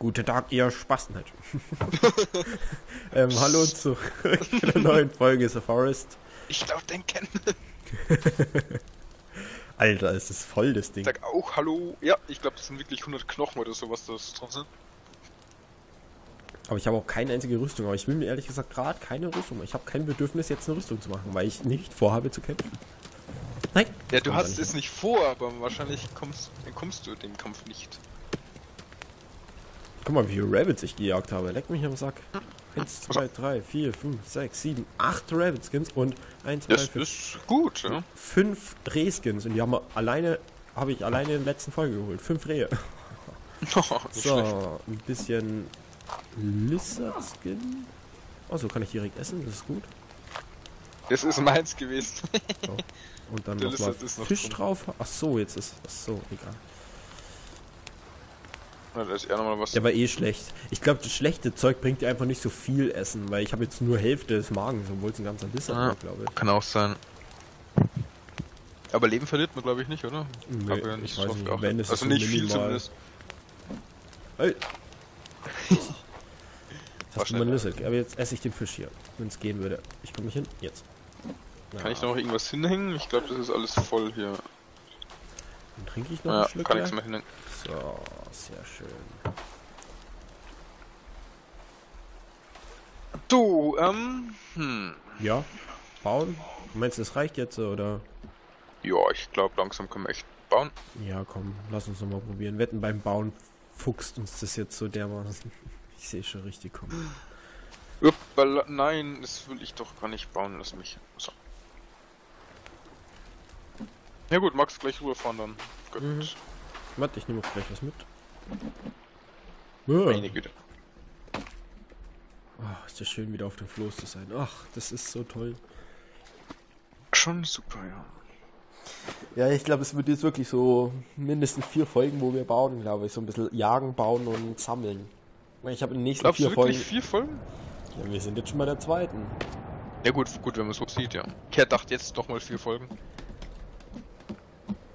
Guten Tag, ihr Spasten halt. ähm, hallo zurück zu einer neuen Folge The Forest. Ich glaub, den kennen. Alter, es ist voll das Ding. Sag auch hallo. Ja, ich glaube, das sind wirklich 100 Knochen oder sowas, das drin sind. Aber ich habe auch keine einzige Rüstung. Aber ich will mir ehrlich gesagt gerade keine Rüstung. Ich habe kein Bedürfnis, jetzt eine Rüstung zu machen, weil ich nicht vorhabe zu kämpfen. Nein. Ja, du hast es nicht vor, aber wahrscheinlich kommst, kommst du dem Kampf nicht. Guck mal, wie viele Rabbits ich gejagt habe. Leck mich am Sack. 1, 2, 3, 4, 5, 6, 7, 8 Rabbit-Skins und 1, 2, 3, 4, Das ist gut, ja. 5 Reh-Skins. Und die haben wir alleine, habe ich alleine in der letzten Folge geholt. 5 Rehe. Schlecht. So, ein bisschen Lizard-Skin. Achso, kann ich direkt essen, das ist gut. Das ist meins gewesen. So. Und dann nochmal noch Fisch drin. drauf. Ach so, jetzt ist. Ach so, egal. Na, da ist eher nochmal was. Der war eh schlecht. Ich glaube, das schlechte Zeug bringt dir einfach nicht so viel Essen, weil ich habe jetzt nur Hälfte des Magens, obwohl es ein ganzer Lizard Ah. war, glaube ich. Kann auch sein. Aber Leben verliert man, glaube ich, nicht, oder? Nee, ja ich nicht weiß drauf nicht. geachtet. Wenn, ist es also so nicht viel minimal. zumindest. Hey. War Das schnell. Lizard. Aber jetzt esse ich den Fisch hier, wenn es gehen würde. Ich komme nicht hin. Jetzt. Kann ich da noch irgendwas hinhängen? Ich glaube, das ist alles voll hier. Dann trinke ich noch Ja, ein Stück. kann nichts mehr hinhängen. So, sehr schön. Du, ähm, hm. Ja, bauen. Meinst du, es reicht jetzt oder? Ja, ich glaube, langsam können wir echt bauen. Ja, komm, lass uns noch mal probieren. Wetten beim Bauen fuchst uns das jetzt so dermaßen. Ich sehe schon richtig kommen. Uppala, nein, das will ich doch gar nicht bauen, lass mich. So. Ja gut, magst gleich rüberfahren dann. Gut. Mhm. Warte, ich nehme auch gleich was mit. Meine Güte. oh, ist das schön, wieder auf dem Floß zu sein. Ach, das ist so toll. Schon super, ja. Ja, ich glaube, es wird jetzt wirklich so mindestens vier Folgen, wo wir bauen, glaube ich. So ein bisschen jagen, bauen und sammeln. Ich habe in den nächsten Glaubst du vier wirklich Folgen. vier Folgen? Ja, wir sind jetzt schon bei der zweiten. Ja gut, gut, wenn man so sieht, ja. Ich hätte gedacht, jetzt doch mal vier Folgen.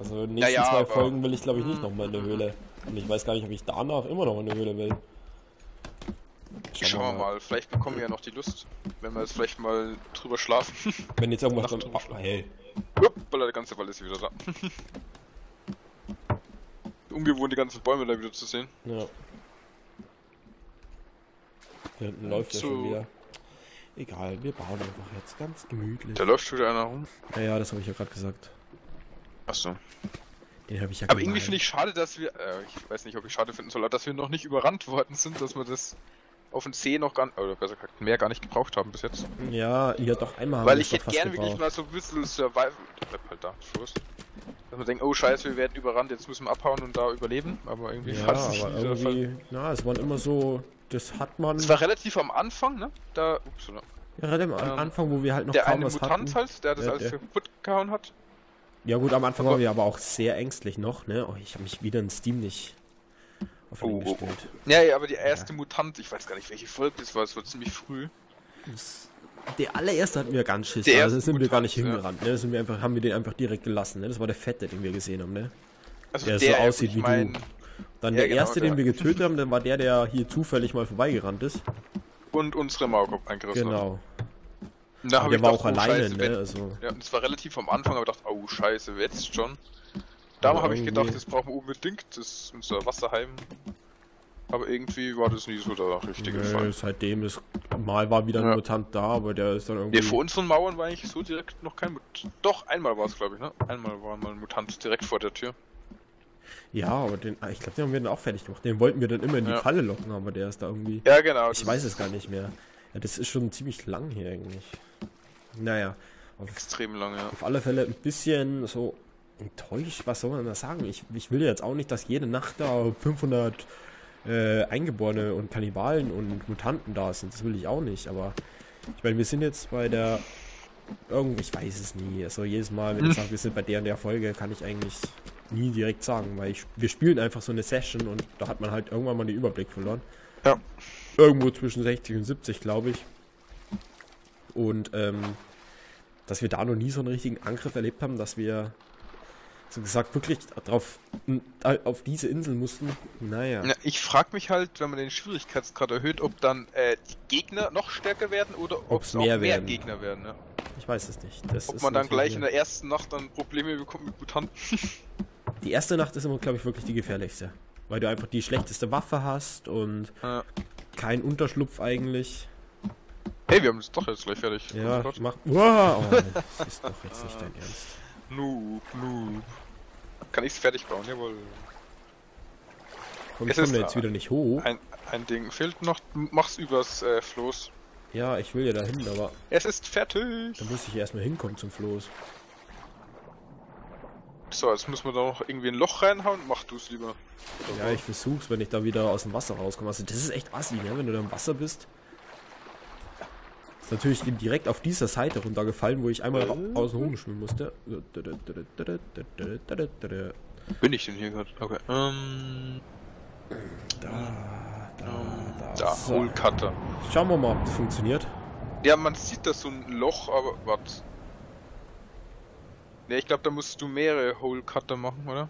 Also in den nächsten ja, zwei aber- Folgen will ich, glaube ich, nicht nochmal in der Höhle. Und ich weiß gar nicht, ob ich danach immer noch in der Höhle will. Schauen wir mal, vielleicht bekommen wir ja noch die Lust, wenn wir jetzt vielleicht mal drüber schlafen. Wenn jetzt irgendwas drüber Oh, hey. Uppala, der ganze Wald ist wieder da. Ungewohnt, die ganzen Bäume da wieder zu sehen. Ja. Hier hinten läuft So. schon wieder. Egal, wir bauen einfach jetzt ganz gemütlich. Da läuft schon wieder einer rum. Ja, ja, das habe ich ja gerade gesagt. Achso. Den habe ich ja Aber irgendwie finde ich schade, dass wir, äh, ich weiß nicht, ob ich schade finden soll, aber dass wir noch nicht überrannt worden sind, dass wir das auf den See noch gar, oder besser gesagt, mehr gar nicht gebraucht haben bis jetzt. Ja, ja, doch einmal haben Weil ich hätte gern wirklich mal so ein bisschen Survival, bleib halt da, Schluss. Dass man denkt, oh scheiße, wir werden überrannt, jetzt müssen wir abhauen und da überleben, aber irgendwie Ja, fast nicht aber Fall. irgendwie, na, es waren immer so, das hat man. Es war relativ am Anfang, ne? Da, ups, oder? ja, relativ am ähm, Anfang, wo wir halt noch der kaum eine was Mutant hatten. halt, der das Ja, alles der- kaputt gehauen hat. Ja gut, am Anfang waren wir aber auch sehr ängstlich noch, ne? Oh, ich habe mich wieder in Steam nicht auf Oh, oh, gestellt. Ja, ja, aber die erste Mutant, ich weiß gar nicht, welche Folge das war, es war ziemlich früh. Das, der allererste hatten wir ganz Schiss. Der Also sind wir gar Mutant, nicht ja. hingerannt, ne? Da sind wir einfach, haben wir den einfach direkt gelassen, ne? Das war der Fette, den wir gesehen haben, ne? Also Der der, so aussieht wie mein, du. Dann Ja, der genau, erste, der. den wir getötet haben, dann war der, der hier zufällig mal vorbeigerannt ist. Und unsere Maulkorb eingerissen hat. Genau. Da der ich war gedacht, auch oh, alleine, scheiße, ne? Also, Ja, und es war relativ am Anfang, aber ich dachte, oh scheiße, jetzt schon. Darum Aber habe ich gedacht, das brauchen wir unbedingt, das ist unser Wasserheim. Aber irgendwie war das nie so der richtige nö, Fall. seitdem ist mal war wieder ein Ja. Mutant da, aber der ist dann irgendwie. Nee, vor unseren Mauern war eigentlich so direkt noch kein Mut. Doch, einmal war es, glaube ich, ne? Einmal war mal ein Mutant direkt vor der Tür. Ja, aber den, ah, ich glaube, den haben wir dann auch fertig gemacht. Den wollten wir dann immer in die Ja. Falle locken, aber der ist da irgendwie. Ja, genau. Ich das weiß es gar nicht mehr. Das ist schon ziemlich lang hier eigentlich. Naja, auf, Extrem lang, ja. auf alle Fälle ein bisschen so enttäuscht, was soll man da sagen? Ich, ich will jetzt auch nicht, dass jede Nacht da 500 äh, Eingeborene und Kannibalen und Mutanten da sind. Das will ich auch nicht, aber ich meine, wir sind jetzt bei der. Irgendwie, ich weiß es nie. Also jedes Mal, wenn ich sage, wir sind bei der und der Folge, kann ich eigentlich nie direkt sagen, weil ich, wir spielen einfach so eine Session und da hat man halt irgendwann mal den Überblick verloren. Ja. Irgendwo zwischen 60 und 70, glaube ich. Und ähm, dass wir da noch nie so einen richtigen Angriff erlebt haben, dass wir so gesagt, wirklich drauf, auf diese Insel mussten. Naja. Na, ich frage mich halt, wenn man den Schwierigkeitsgrad erhöht, ob dann äh, die Gegner noch stärker werden oder ob es mehr, mehr Gegner werden. Ja. Ich weiß es nicht. Das ob man dann gleich in der ersten Nacht dann Probleme bekommt mit Mutanten. die erste Nacht ist immer, glaube ich, wirklich die gefährlichste. Weil du einfach die schlechteste Waffe hast und ja. kein Unterschlupf eigentlich. Hey, wir haben es doch jetzt gleich fertig. Ja, mach. Wow! Oh, das ist doch jetzt nicht dein Ernst. Noob, noob. Kann ich's fertig bauen, jawohl. Komm, ich komme jetzt wieder nicht hoch. Ein, ein Ding fehlt noch, mach's übers äh, Floß. Ja, ich will ja dahin, aber... Es ist fertig! Da muss ich erstmal hinkommen zum Floß. So, jetzt müssen wir da noch irgendwie ein Loch reinhauen. Mach du's lieber. Ja, ich versuch's, wenn ich da wieder aus dem Wasser rauskomme. Also das ist echt assi, ne? Wenn du da im Wasser bist. Ist natürlich direkt auf dieser Seite runtergefallen, wo ich einmal außen rumschwimmen musste. Bin ich denn hier gerade? Okay. Ähm, da, da, da. Da, so. Hohlcutter. Schauen wir mal, ob das funktioniert. Ja, man sieht da so ein Loch, aber was? Ne, ich glaube, da musst du mehrere Hole Cutter machen, oder?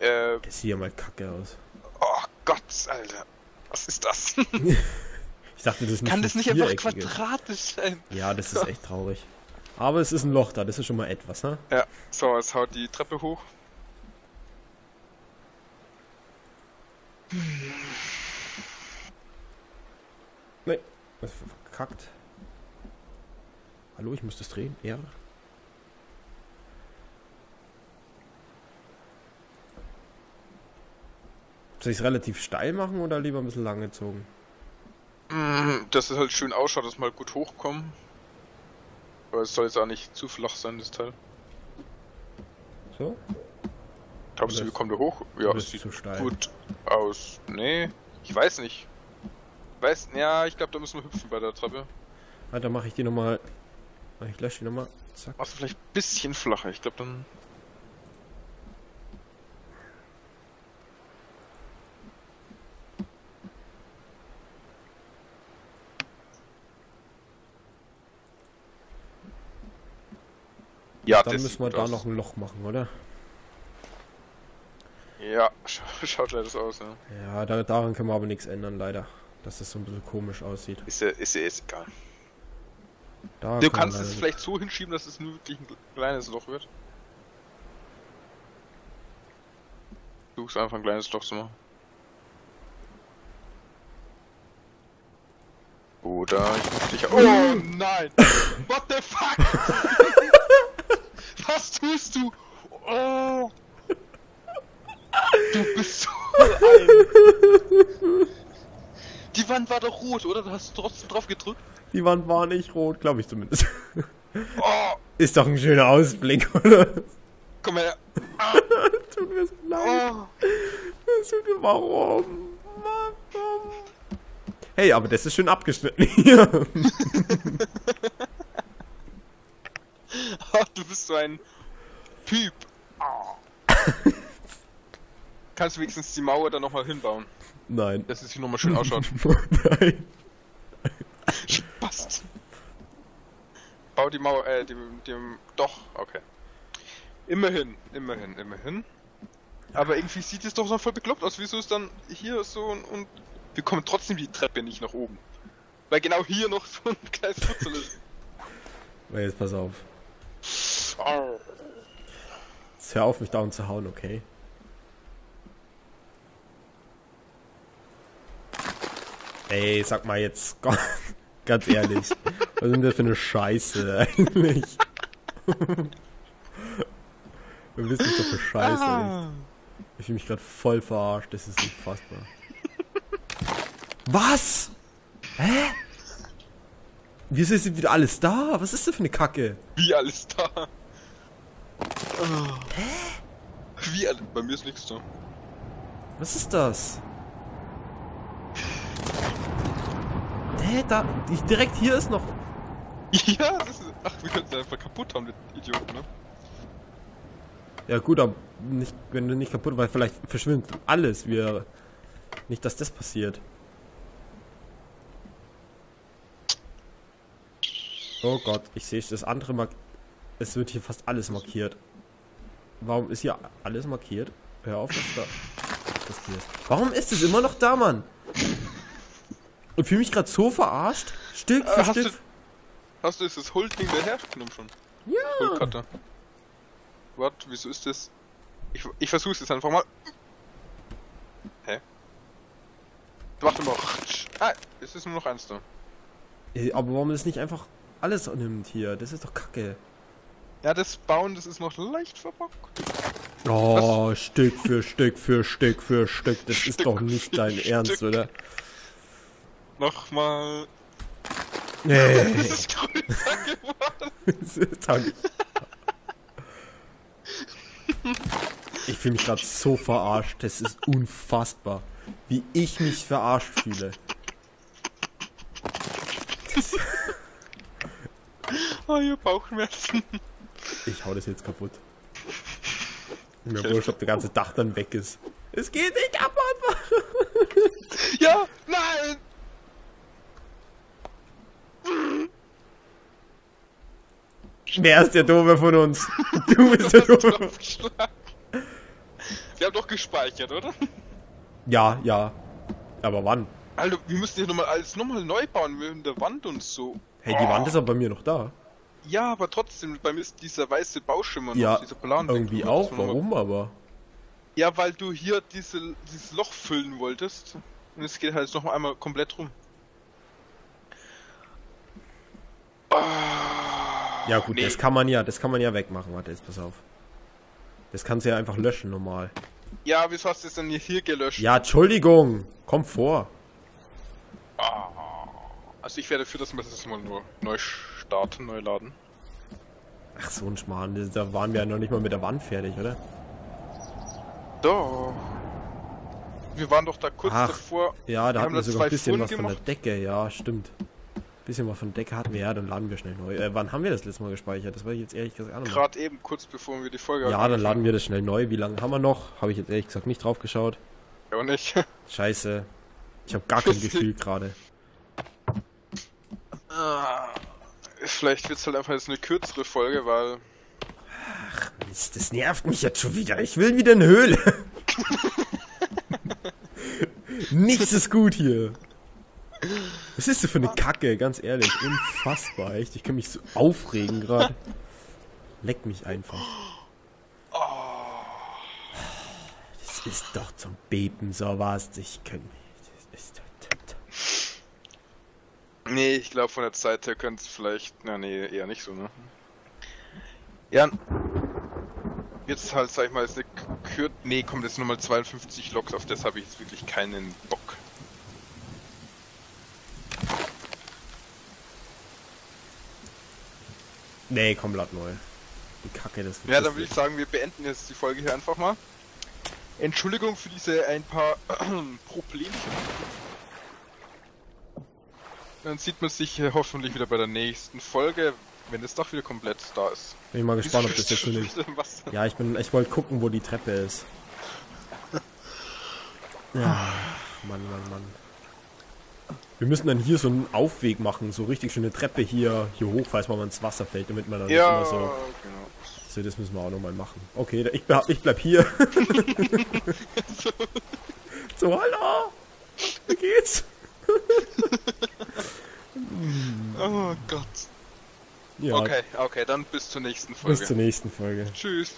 Äh. Das sieht ja mal kacke aus. Oh Gott, Alter. Was ist das? Ich dachte, das ist nicht Kann das nicht einfach quadratisch sein? Ja, das ist echt traurig. Aber es ist ein Loch da, das ist schon mal etwas, ne? Ja, so, jetzt haut die Treppe hoch. Nee, das ist verkackt. Hallo, ich muss das drehen. Ja. Soll ich es relativ steil machen oder lieber ein bisschen lang gezogen? Mhm, dass es halt schön ausschaut, dass wir halt gut hochkommen. Aber es soll jetzt auch nicht zu flach sein, das Teil. So? Glaubst du, wir kommen da hoch? Ja, es sieht gut aus. Nee, ich weiß nicht. Weiß, ja, ich glaube, da müssen wir hüpfen bei der Treppe. Ah, dann mache ich die nochmal. Ich lösche die nochmal. Zack. Machst du vielleicht ein bisschen flacher, ich glaube dann. Ja, Dann müssen wir da aus. noch ein Loch machen, oder? Ja, schaut leider so aus, ne? Ja, da, daran können wir aber nichts ändern, leider. Dass das so ein bisschen komisch aussieht. Ist ja, ist ja jetzt egal. Da du kannst es vielleicht so hinschieben, dass es nur wirklich ein kleines Loch wird. Du Suchst einfach ein kleines Loch zu machen. Oder ich muss dich. Oh nein! What the fuck? Was tust du? Oh. Du bist so ein. Die Wand war doch rot, oder? Du hast trotzdem drauf gedrückt. Die Wand war nicht rot, glaube ich zumindest. Oh. Ist doch ein schöner Ausblick, oder? Komm her. tut mir so leid. Oh. tut mir warum? Warum? Hey, aber das ist schön abgeschnitten hier. du bist so ein Typ. Oh. Kannst du wenigstens die Mauer da nochmal hinbauen? Nein. Dass es hier nochmal schön ausschaut. Nein. Spaß. Bau die Mauer, äh, dem, dem, doch, okay. Immerhin, immerhin, immerhin. Aber irgendwie sieht es doch so voll bekloppt aus. Wieso ist dann hier so und, und wir kommen trotzdem die Treppe nicht nach oben? Weil genau hier noch so ein kleines Futzel ist. Jetzt pass auf. Jetzt hör auf, mich down zu hauen, okay? Ey, sag mal jetzt, ganz ehrlich, was sind das für eine Scheiße eigentlich? Bist nicht doch für Scheiße. Ah. Ich fühle mich gerade voll verarscht, das ist nicht fassbar. Was? Hä? Wieso ist wieder alles da? Was ist das für eine Kacke? Wie alles da? Oh. Hä? Wie alles? Bei mir ist nichts da. Was ist das? Hä, da, direkt hier ist noch. Ja, das ist, ach, wir können es einfach kaputt haben, die Idioten, ne? Ja gut, aber nicht, wenn du nicht kaputt, weil vielleicht verschwindet alles. Wir, nicht, dass das passiert. Oh Gott, ich sehe das andere Mag Es wird hier fast alles markiert. Warum ist hier alles markiert? Hör auf, was da. Das hier ist. Warum ist es immer noch da, Mann? Ich fühle mich gerade so verarscht. Stück für Äh, hast Stück. du- Hast du dieses Hulding der hergenommen schon? Ja. Huldkarte. Warte, wieso ist das? Ich, ich versuch's jetzt einfach mal. Hä? Warte mal. Ah, es ist nur noch eins da. Ey, Aber warum das nicht einfach alles nimmt hier? Das ist doch kacke. Ja, das Bauen, das ist noch leicht verbockt. Oh, Stück für Stück für Stück für Stück. Das ist Stück doch nicht dein Ernst, Stück. oder? Nochmal. Nee. Das ist größer geworden. Ich fühle mich gerade so verarscht. Das ist unfassbar. Wie ich mich verarscht fühle. Oh, ihr Bauchschmerzen. Ich hau das jetzt kaputt. Mir wurscht, ob der ganze Dach dann weg ist. Es geht nicht kaputt. Ja, nein! Wer ist der Doofe von uns? Du bist der Doofe. Wir haben doch gespeichert, oder? Ja, ja. Aber wann? Alter, wir müssen hier nochmal alles nochmal neu bauen, wegen der Wand und so. Hey, die Oh. Wand ist aber bei mir noch da. Ja, aber trotzdem, bei mir ist dieser weiße Bauschimmer Ja, noch, dieser Plan. irgendwie auch. Warum aber? Ja, weil du hier diese, dieses Loch füllen wolltest. Und es geht halt jetzt noch mal einmal komplett rum. Ja gut, nee. das kann man ja, das kann man ja wegmachen. Warte, jetzt pass auf. Das kannst du ja einfach löschen normal. Ja, wieso hast du es denn hier, gelöscht? Ja, Entschuldigung. Komm vor. Also ich wäre dafür, dass wir das mal nur neu starten, neu laden. Ach so ein Schmarrn, da waren wir ja noch nicht mal mit der Wand fertig, oder? Doch. Wir waren doch da kurz Ach, davor. Ja, da hatten haben wir sogar ein bisschen was von der gemacht. Decke, ja, stimmt. Bisschen was von Decke hatten wir, ja, dann laden wir schnell neu. Äh, wann haben wir das letzte Mal gespeichert? Das weiß ich jetzt ehrlich gesagt auch. Gerade eben, kurz bevor wir die Folge Ja, dann laden wir das schnell neu. Wie lange haben wir noch? Habe ich jetzt ehrlich gesagt nicht drauf geschaut. Ja, und nicht. Scheiße. Ich habe gar kein Gefühl gerade. Ah, Vielleicht wird es halt einfach jetzt eine kürzere Folge, weil. Mist, das nervt mich jetzt schon wieder. Ich will wieder eine Höhle. Nichts ist gut hier. Was ist das für eine Kacke, ganz ehrlich. Unfassbar, echt. Ich kann mich so aufregen gerade. Leck mich einfach. Das ist doch zum Beben sowas. Ich kann ist Nee, ich glaube von der Zeit her könnte es vielleicht. Na, nee, eher nicht so, ne? Ja. Jetzt halt, sag ich mal, ist eine Kür. Nee, kommt jetzt nochmal 52 Loks, auf das habe ich jetzt wirklich keinen Bock. Nee, komplett neu. Die Kacke, das Ja, das dann würde ich sagen, wir beenden jetzt die Folge hier einfach mal. Entschuldigung für diese ein paar Problemchen. Dann sieht man sich äh, hoffentlich wieder bei der nächsten Folge, wenn es doch wieder komplett da ist. Bin ich mal gespannt, ob das jetzt du was? Ja, ich bin, ich wollte gucken, wo die Treppe ist. Ja, Mann, Mann, Mann. Wir müssen dann hier so einen Aufweg machen, so richtig schöne Treppe hier, hier hoch, falls man mal ins Wasser fällt, damit man dann Ja, nicht immer so, genau. so. Das müssen wir auch nochmal machen. Okay, ich, bleib- ich bleib hier. so, hallo! Wie geht's? Oh Gott. Ja, Okay, okay, dann bis zur nächsten Folge. bis zur nächsten Folge. Tschüss.